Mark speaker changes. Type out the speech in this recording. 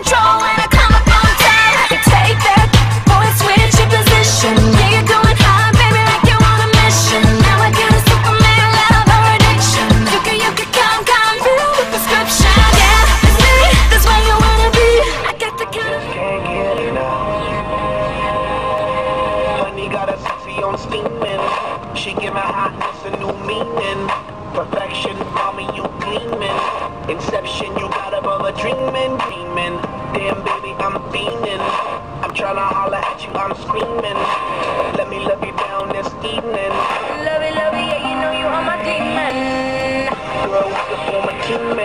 Speaker 1: control I come up on top. You take that, switch your position. Yeah, you're going baby, like you're on a mission. Now I got a Superman. You can, you can come, come prescription. Yeah, it's me, that's where you wanna be. I got the kind of.
Speaker 2: Honey got sexy on steaming. She give hotness a new meaning. Perfection, mommy, you gleaming. Inception, you got above a dreaming, dreaming. Damn, baby, I'm fiending. I'm trying to holler at you, I'm screaming. Let me love you down this evening.
Speaker 1: Love you, love you, yeah, you know you are my demon.
Speaker 2: Girl, we could form a.